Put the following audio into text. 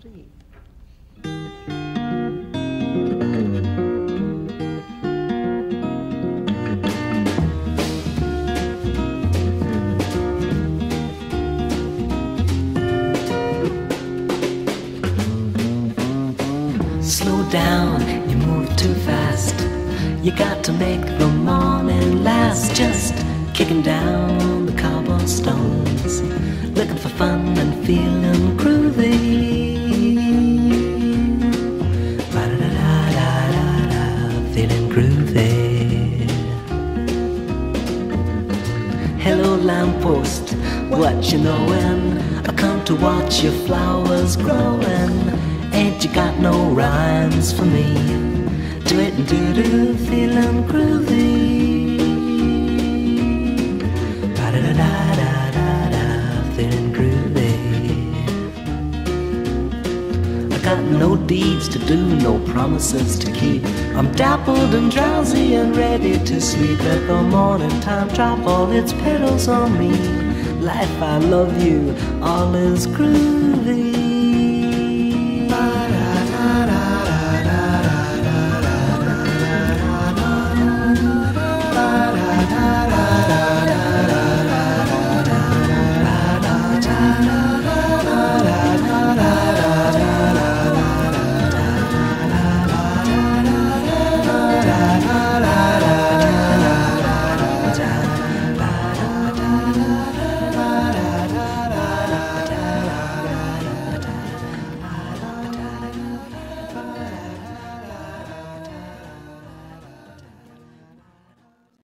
Slow down, you move too fast. You got to make the morning last. Just kicking down the cobblestones, looking for fun and feeling groovy. Feeling groovy. Hello, lamppost, what you knowin'? I come to watch your flowers growin'. Ain't you got no rhymes for me? Do it and do do, feeling groovy. Got no deeds to do, no promises to keep. I'm dappled and drowsy and ready to sleep. Let the morning time drop all its petals on me. Life, I love you, all is groovy.